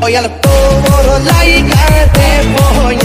voy al polvo, la hija te voy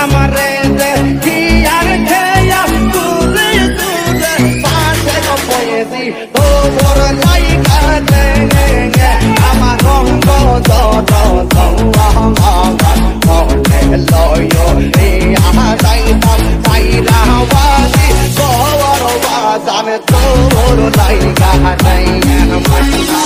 আমারে দেখি আর খেয়া তুলে তুলে পাশে পয়েছি তোর লাইকা দেনে আমার রঙ্গ দত আমার লয় রে আহারাই তাম তাইরা বাজি সবার বাজানে তোর লাইকা নাই মাইয়া